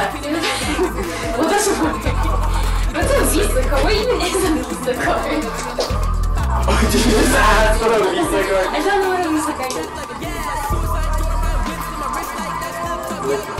我的手不是 visoko, what even is a visoko? Oh, did you just ask what a visoko? I don't know what a visoko.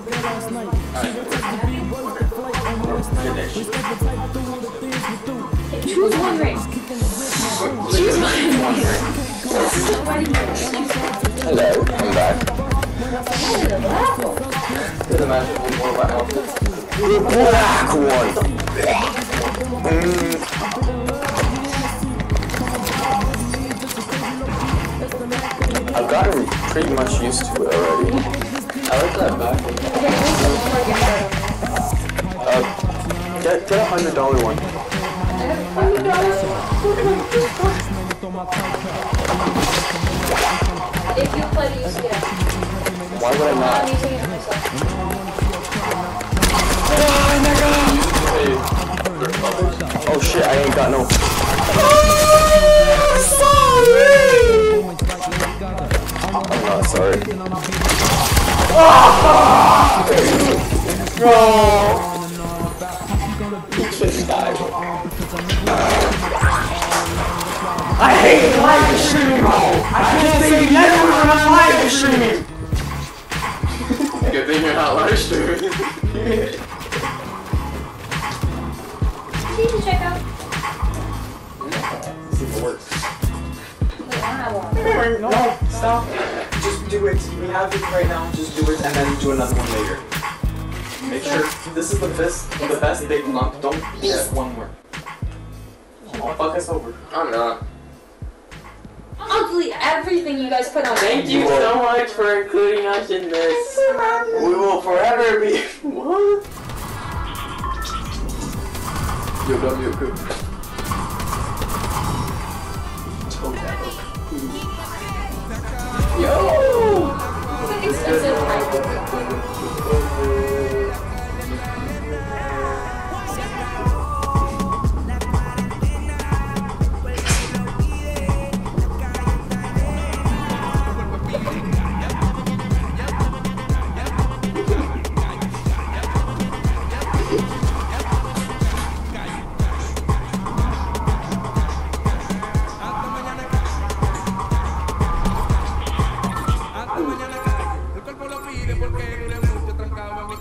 gonna drive? Choose one ring. Choose one ring. Hello, I'm back. Hello. Doesn't matter what about outfits. The black one. Mm. I've gotten pretty much used to it already. I like that get a hundred dollar one. If you play, you it. Why would I I'm not? using it myself. Oh shit, I ain't got no. I'm not sorry. I hate live streaming! I can't say never when I'm live streaming! Good thing you're not live streaming. You check out. See if it works. Wait, I have one. No, stop do it, we have it right now, just do it and then do another one later. Make sure, this is the best, the best big lump, don't get one more. I'll fuck us over. I'm not. Ugly. everything you guys put on Thank you so much for including us in this. We will forever be. What? Yo, dumb, yo, Yo! Thank you.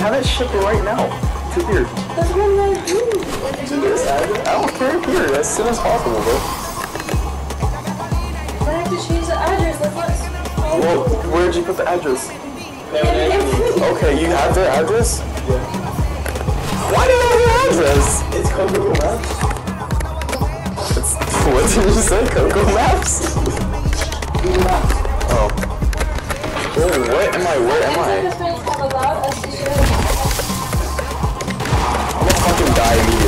have it shipped right now. To here. That's what I'm gonna do. To this. I don't care. Here, as soon as possible, bro. I have to change the address. That's not. Well, where'd you put the address? Okay, you have their address? Why do you have their address? It's called Google Maps. It's, what did you say? Coco Maps? Google Maps. Oh. Where, what am I? Where am I? die